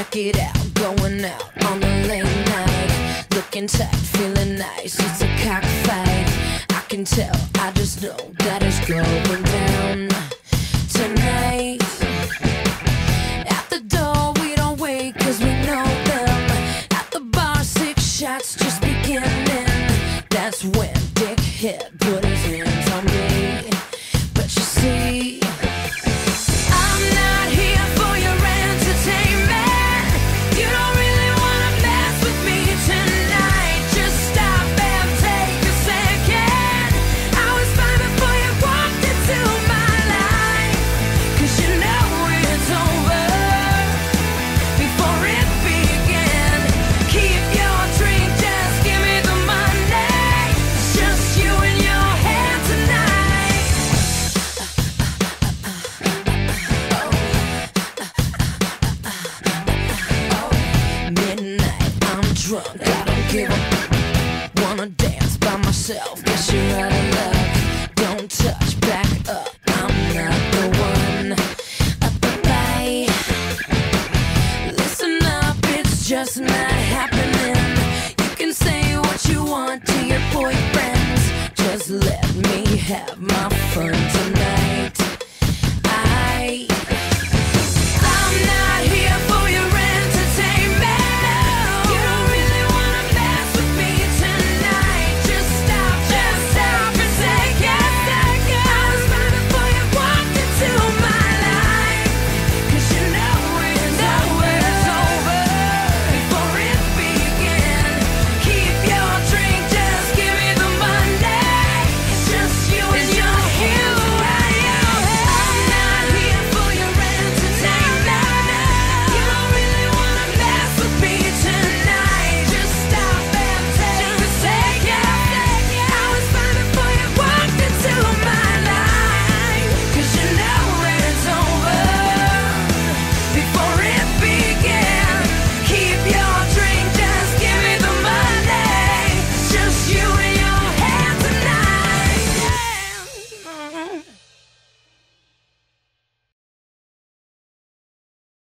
check it out. Going out on the late night. Looking tight, feeling nice. It's a cockfight. I can tell, I just know that it's going down tonight. At the door, we don't wait cause we know them. At the bar, six shots just beginning. That's when Dickhead put his hands drunk, I don't give a Wanna dance by myself, guess you're out of luck. Don't touch, back up, I'm not the one Up bye. by Listen up, it's just not happening. You can say what you want to your boyfriends. Just let me have my fun tonight.